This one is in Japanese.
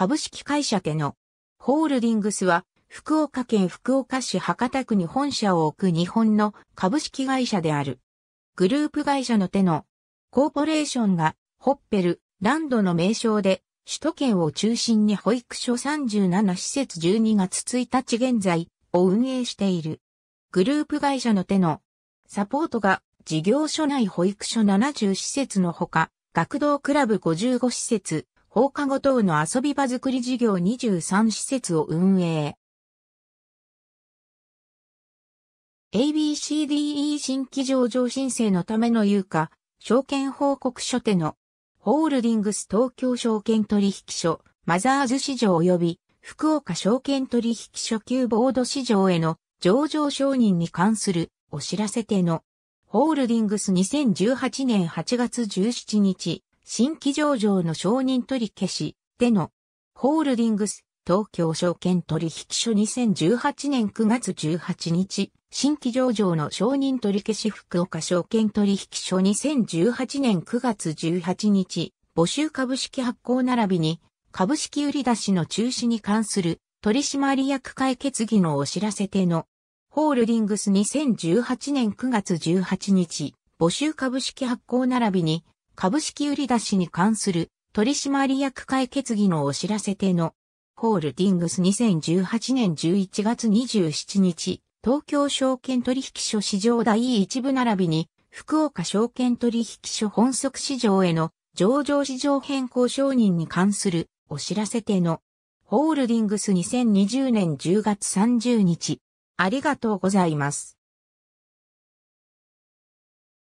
株式会社テノ。ホールディングスは、福岡県福岡市博多区に本社を置く日本の株式会社である。グループ会社のテノ。コーポレーションが、ホッペル、ランドの名称で、首都圏を中心に保育所37施設12月1日現在を運営している。グループ会社の手のサポートが事業所内保育所70施設のほか、学童クラブ55施設、放課後等の遊び場作り事業23施設を運営。ABCDE 新規上場申請のための有価、証券報告書手のホールディングス東京証券取引所、マザーズ市場及び福岡証券取引所級ボード市場への上場承認に関するお知らせ手のホールディングス2018年8月17日、新規上場の承認取り消し、での、ホールディングス、東京証券取引所2018年9月18日、新規上場の承認取り消し福岡証券取引所2018年9月18日、募集株式発行並びに、株式売り出しの中止に関する取締役会決議のお知らせ手のホールディングス2018年9月18日、募集株式発行並びに、株式売り出しに関する取締役会決議のお知らせ手の、ホールディングス2018年11月27日、東京証券取引所市場第一部並びに、福岡証券取引所本則市場への上場市場変更承認に関するお知らせ手の、ホールディングス2020年10月30日、ありがとうございます。